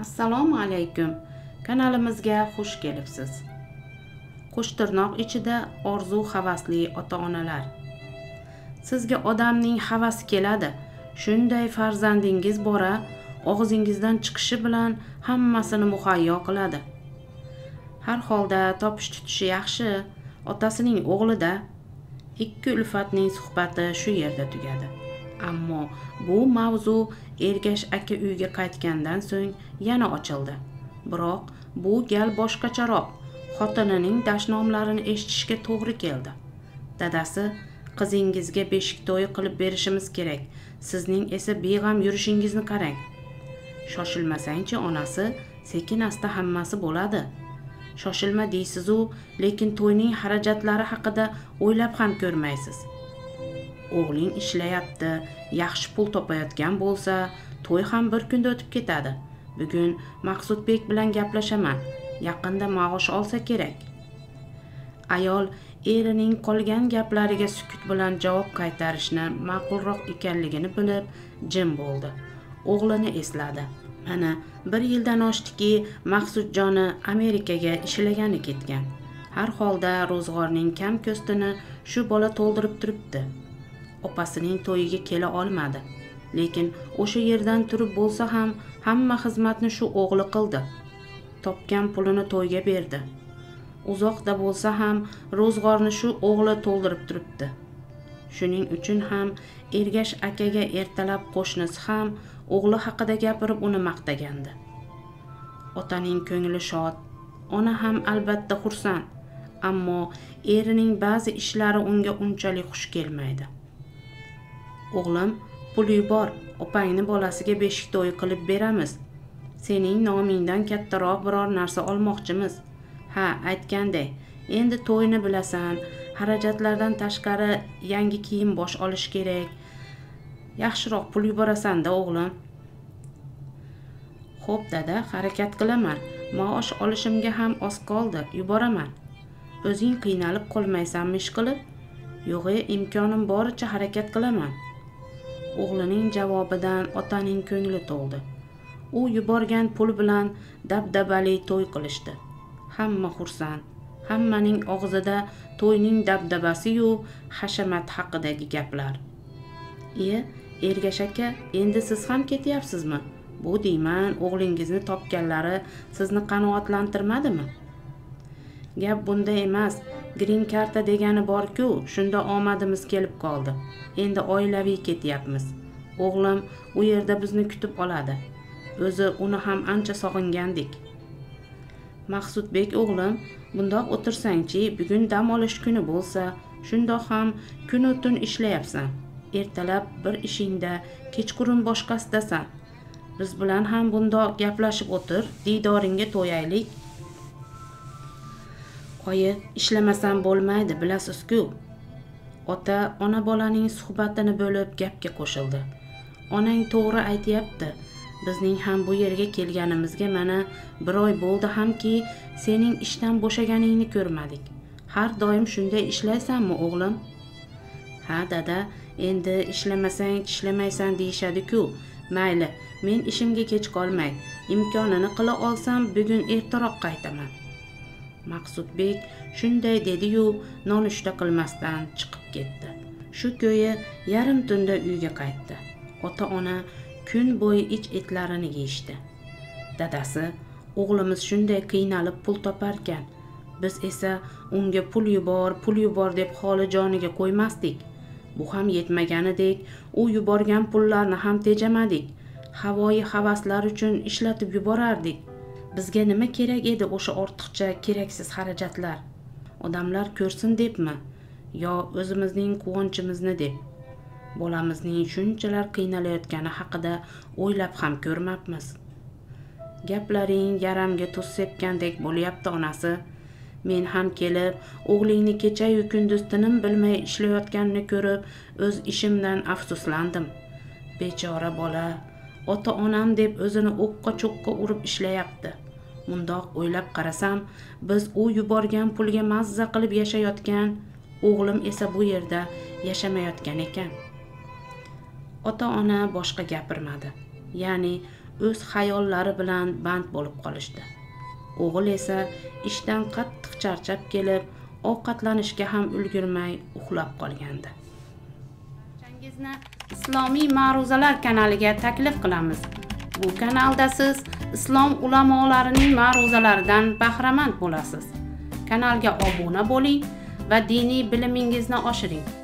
assalomu alaykum. Kanalimizga xush kelibsiz. Qo'shtirnoq ichida orzu havasli ota onalar sizga odamning havasi keladi. Shunday farzandingiz bora og'zingizdan chiqishi bilan hammasini muhayyo qiladi. Har holda topish tutishi yaxshi. Otasining o'g'lida ikki ulfatning suhbati shu yerda tugadi. Ammo bu mavzu ergash aka uyga qaytgandan so'ng yana ochildi. Biroq bu gal boshqacharoq xotinining dashnomlarini eshitishga to'g'ri keldi. Dadasi qizingizga beshik to'yi qilib berishimiz kerak sizning esa beg'am yurishingizni qarang. Shoshilmasangchi onasi sekin asta hammasi bo'ladi. Shoshilma deysizu lekin to'yning xarajatlari haqida o'ylab ham ko'rmaysiz. O'g'ling ishlayapti yaxshi pul topayotgan bo'lsa to'y ham bir kunda o'tib ketadi. Bugun maqsudbek bilan gaplashaman yaqinda maosh olsa kerak. Ayol erining qolgan gaplariga sukut bilan javob qaytarishni ma'qulroq ekanligini bilib jim bo'ldi. O'g'lini esladi. Mana bir yildan oshdiki maqsudjoni amerikaga ishlagani ketgan. Har holda ro'zg'orning kam ko'stini shu bola to'ldirib turibdi. Opasining to'yiga kela olmadi. Lekin o'sha yerdan turib bo'lsa ham hamma xizmatni shu o'g'li qildi. Topgan pulini to'yga berdi. Uzoqda bo'lsa ham ro'zg'orni shu o'g'li to'ldirib turibdi. Shuning uchun ham ergash akaga ertalab qo'shnisi ham o'g'li haqida gapirib uni maqtagandi. Otaning ko'ngli shod ona ham albatta xursand ammo erining ba'zi ishlari unga unchalik xush kelmaydi. O'g'lim pul yubor opangni bolasiga beshik to'y qilib beramiz. Sening nomingdan kattaroq biror narsa olmoqchimiz. Ha aytganday endi to'yni bilasan xarajatlardan tashqari yangi kiyim bosh olish kerak. Yaxshiroq pul yuborasanda o'g'lim. Xo'p dada harakat qilaman. Maosh olishimga ham oz qoldi yuboraman. O'zing qiynalib qolmaysanmi ishqilib? Yo'g'e imkonim boricha harakat qilaman. O'g'lining javobidan otaning ko'ngli to'ldi u yuborgan pul bilan dabdabali to'y qilishdi. Hamma xursand hammaning og'zida to'yning dabdabasiyu hashamat haqidagi gaplar. Iye ergash aka endi siz ham ketyapsizmi? Bu deyman o'g'lingizni topganlari sizni qanoatlantirmadimi? Gap bunda emas. Grin karta degani borku shunda omadimiz kelib qoldi. Endi oilaviy ketyapmiz. O'g'lim u yerda bizni kutib oladi. O'zi uni ham ancha sog'ingandik. Maqsudbek o'g'lim bundoq o'tirsangchi bugun dam olish kuni bo'lsa shundoq ham kunu tun ishlayapsan. Ertalab bir ishingda kechqurun boshqasidasan. Biz bilan ham bundoq gaplashib o'tir diydoringga to'yaylik. Oyi ishlamasam bo'lmaydi bilasiz-ku. Ota ona bolaning suhbatini bo'lib gapga qo'shildi. Onang to'g'ri aytyapti. Bizning ham bu yerga kelganimizga mana bir oy bo'ldi hamki sening ishdan bo'shaganingni ko'rmadik. Har doim shunday ishlaysanmi o'g'lim? Ha dada endi ishlamasang ishlamaysan deyishadi-ku. Mayli men ishimga kech qolmay imkonini qila olsam bugun ertaroq qaytaman maqsudbek shunday dediyu nonushta qilmasdan chiqib ketdi. Shu ko'yi yarim tunda uyga qaytdi. Ota ona kun bo'yi ich etlarini yeyishdi. Dadasi o'g'limiz shunday qiynalib pul toparkan biz esa unga pul yubor pul yubor deb holi joniga qo'ymasdik. Bu ham yetmaganidek u yuborgan pullarni ham tejamadik. Havoyi havaslar uchun ishlatib yuborardik. Bizga nima kerak edi o'sha ortiqcha keraksiz xarajatlar? Odamlar ko'rsin debmi? Yo o'zimizning quvonchimizni deb? Bolamizning shunchalar qiynalayotgani haqida o'ylab ham ko'rmabmiz. Gaplaring yaramga tuz sepgandek bo'lyapti onasi. Men ham kelib o'g'lingni kechayu kunduz tinim bilmay ishlayotganini ko'rib o'z ishimdan afsuslandim. Bechora bola ota onam deb o'zini o'qqa cho'qqa urib ishlayapti. Mundoq o'ylab qarasam biz u yuborgan pulga mazza qilib yashayotgan o'g'lim esa bu yerda yashamayotgan ekan. Ota ona boshqa gapirmadi. Ya'ni o'z xayollari bilan band bo'lib qolishdi. O'g'il esa ishdan qattiq charchab kelib ovqatlanishga ham ulgurmay uxlab qolgandi. Barchangizni islomiy ma'ruzalar kanaliga taklif qilamiz. Bu kanalda siz islom ulamolarining ma'ruzalaridan bahramand bo'lasiz. Kanalga obuna bo'ling va diniy bilimingizni oshiring.